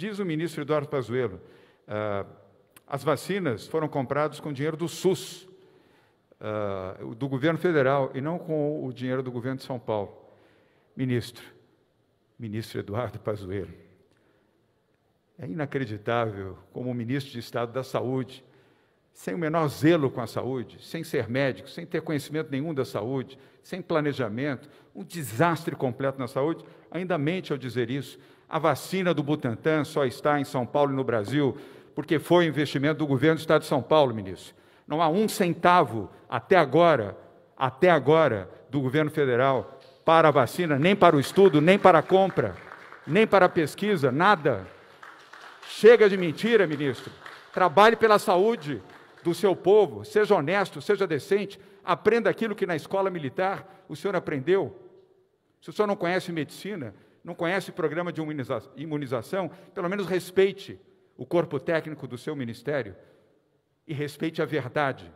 Diz o ministro Eduardo Pazuello, ah, as vacinas foram compradas com dinheiro do SUS, ah, do governo federal, e não com o dinheiro do governo de São Paulo. Ministro, ministro Eduardo Pazuello, é inacreditável como o ministro de Estado da Saúde, sem o menor zelo com a saúde, sem ser médico, sem ter conhecimento nenhum da saúde, sem planejamento, um desastre completo na saúde, ainda mente ao dizer isso. A vacina do Butantan só está em São Paulo e no Brasil porque foi investimento do governo do Estado de São Paulo, ministro. Não há um centavo até agora, até agora, do governo federal para a vacina, nem para o estudo, nem para a compra, nem para a pesquisa, nada. Chega de mentira, ministro. Trabalhe pela saúde do seu povo, seja honesto, seja decente, aprenda aquilo que na escola militar o senhor aprendeu. Se o senhor não conhece medicina, não conhece programa de imunização, pelo menos respeite o corpo técnico do seu ministério e respeite a verdade.